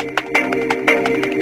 Música